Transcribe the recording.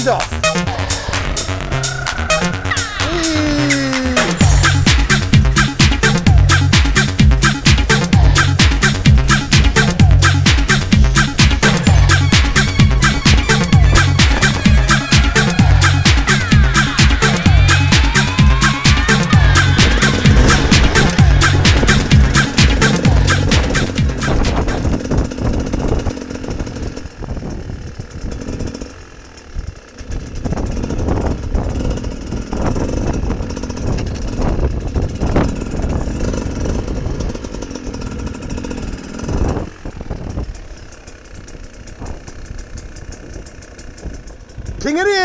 Bodies off. Of the Hill.